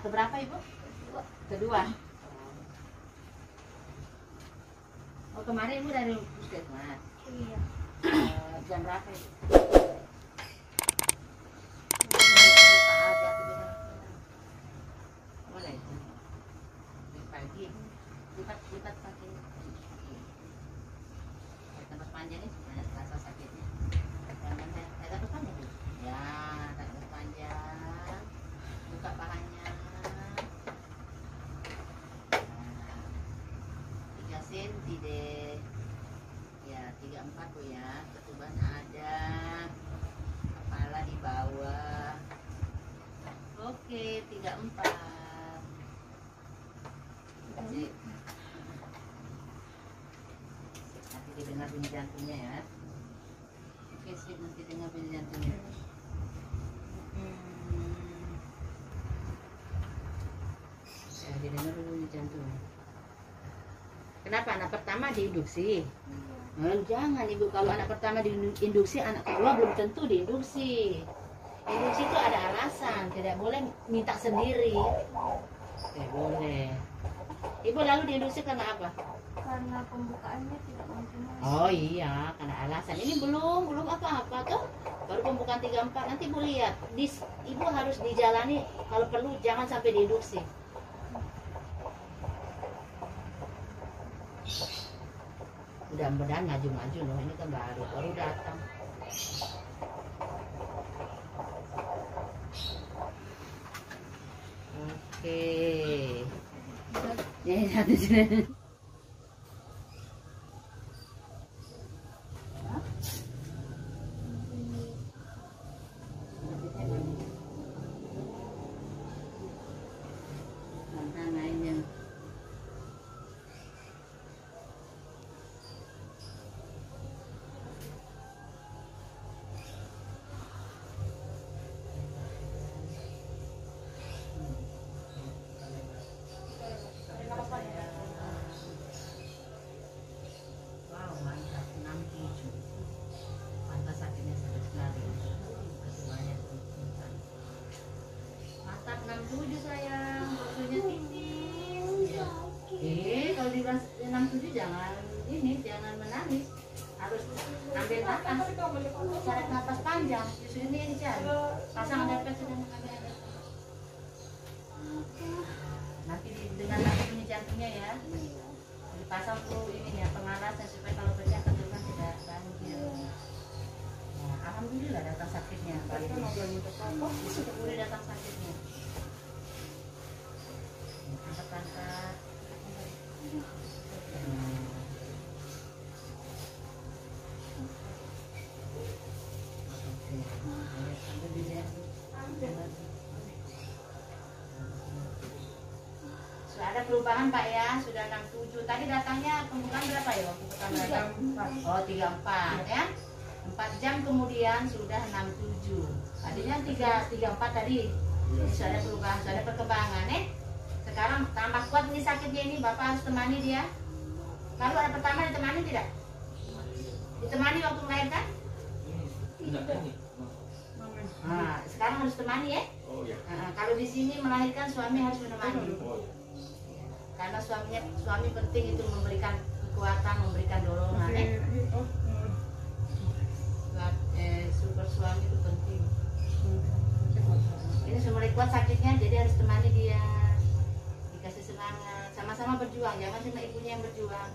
anak keberapa ibu? Kedua. Oh kemarin ibu dari puskesmas. Iya. Eh, jam berapa ibu? Pagi. Lipat lipat pagi. Tambah panjang ini banyak rasa sakitnya. Jangan saya saya tambah panjang Bu. Ya, tambah panjang. Buka pahanya. Nah, tiga senti deh. Ya, tiga empat bu ya. Ketuban ada. Kepala di bawah. Empat. Sip. Nanti didengar bunyi jantungnya ya. Oke, sip. Nanti dengar bunyi jantungnya. Hmm. Ya, didengar bunyi jantungnya. Kenapa anak pertama diinduksi? Eh, jangan ibu kalau anak pertama diinduksi anak kedua belum tentu diinduksi. Induksi itu ada alasan, tidak boleh minta sendiri. Tidak boleh. Ibu lalu diinduksi karena apa? Karena pembukaannya tidak maksimal. Oh iya, karena alasan. Ini belum, belum apa-apa tuh. Baru pembukaan 34 nanti ibu lihat. Dis, ibu harus dijalani kalau perlu jangan sampai diinduksi. Mudah-mudahan maju-maju loh. Ini kan baru, baru datang. Oke. Ya, satu sini. Mana Ambil nafas. Cari nafas panjang. Justru ini dicari. Pasang dempet sudah ambil dempet. Nanti dengan lagi bunyi jantungnya ya. Dipasang tuh ini ya pengalasnya supaya kalau pecah kandungan tidak banjir. Nah, alhamdulillah datang sakitnya. Kali ini sudah boleh datang sakitnya. Angkat-angkat. Perubahan Pak ya, sudah 67. Tadi datangnya pembukaan berapa ya waktu pertama datang? Oh, 34 ya. 4 jam kemudian sudah 67. Tadinya 3 34 tadi. Ini sudah ada perubahan, sudah ada perkembangan eh. Sekarang tambah kuat nih sakitnya ini, Bapak harus temani dia. Lalu ada pertama ditemani tidak? Ditemani waktu melahirkan? Nah, sekarang harus temani ya. Oh ya. Nah, kalau di sini melahirkan suami harus menemani. Oh, Karena suaminya suami penting itu memberikan kekuatan, memberikan dorongan. Eh, eh, super suami itu penting. Ini mulai kuat sakitnya, jadi harus temani dia. Dikasih semangat, sama-sama berjuang. Jangan cuma ibunya yang berjuang.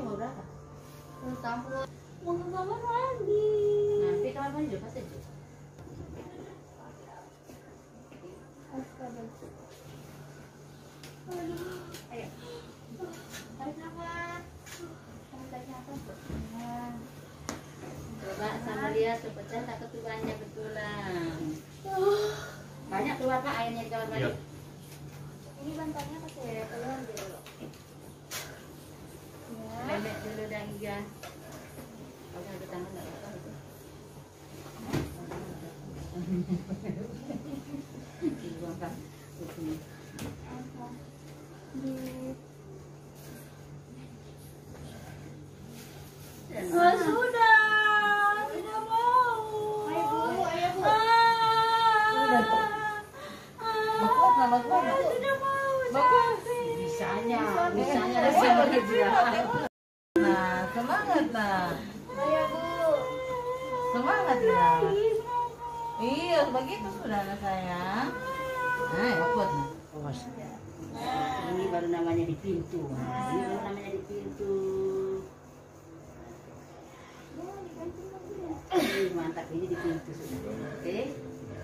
Berapa? Mau ke kamar di kamar mandi udah pasti. Ayo. Tarik nafas. Tarik nafas. Coba sama lihat pecah tak ketubannya betulan. Banyak keluar pak airnya di kamar mandi. Ini bantalnya pakai telur dulu. Bebek dulu dan iya. Kalau ada tangan nggak apa-apa itu. Oh, sudah. Tidak mau. Ayo, Bu. Ayo, Bu. Ah. Bagus. Ah, Tidak mau. Bisanya, bisanya rasanya kerja. Nah, semangat nah. Ayo, Bu. Semangat ya. Iya, begitu sudah anak sayang. Nah, ikut. Awas. Ini baru namanya di pintu. Nah, Ini baru namanya di pintu. Mantap ini di pintu sudah. Oke,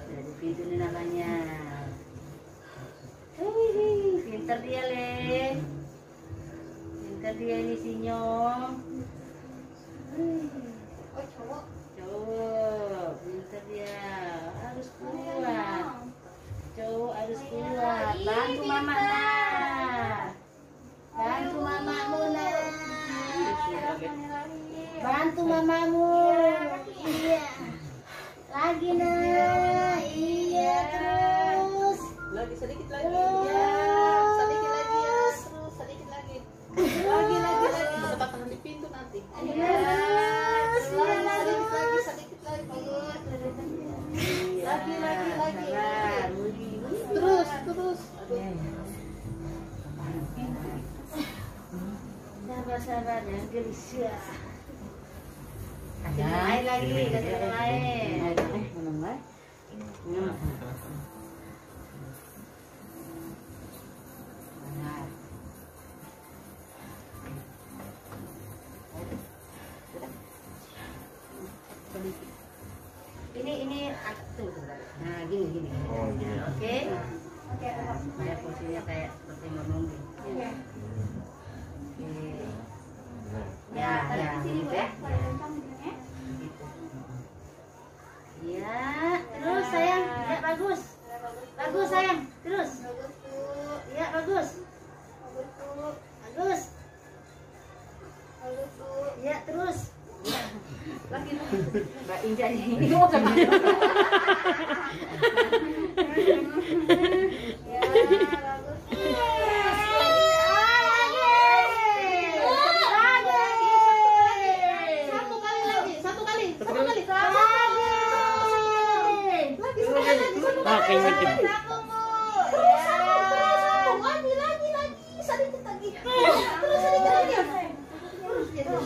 sudah di pintu ini namanya. Pinter dia le. Pinter dia ini sinyong. Oh, cowok. Cowok, pinter dia. Harus kuat. Cowok harus kuat. Bantu mama nah. Bantu mamamu nah. Bantu mamamu. Iya. Lagi nah. Sabar sabar ya gelisah. Air lagi, kasih minum air. Minum air. Benar. Ini ini tuh, tuh. Nah, gini gini. Oh, gini. Oke. Oke. Ya posisinya kayak seperti menunggu. Bagus, Bu. Ya terus. Ya. Lagi Mbak Indah ini mau sama. Ya, bagus, Bu. Satu kali lagi, satu kali, satu kali. Lagi, satu kali lagi, satu kali. Pakai wajib. Sambung, Bu. Terus, sambung, terus, sambung. Lagi, lagi, lagi. Sedikit lagi. Terus, sedikit lagi. Terus, ya, terus.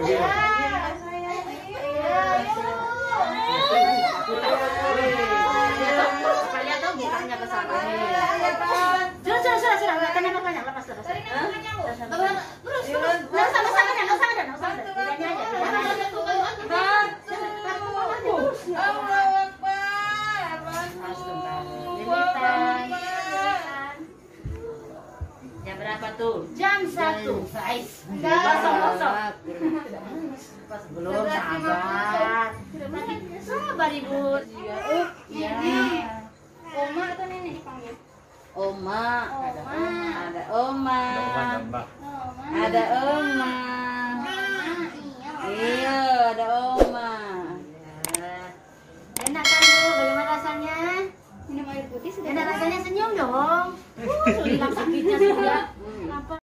Begini. Ya, saya. Ya, Kalian tahu bukannya ke sana. Sudah, sudah, sudah, sudah. Nggak tanya banyak, lepas, lepas. Tarik Hah? nafasnya, Bu. Lepas, lepas. Terus, terus. Nggak usah, nggak usah, nggak usah, nggak usah, nggak usah. Tidaknya aja, tidaknya aja. Jam berapa? Jam satu. Belum sabar. Sabar ibu. Ya. Oma atau nenek dipanggil? Oma. Ada Oma. Ada oma. Ada Mbak. Oma. Ada oma. iya. Iya, ada oma. Ya. Enak kan bu? Bagaimana rasanya? Minum air putih sudah Enak rasanya senyum dong. Uh, hilang sakitnya sudah.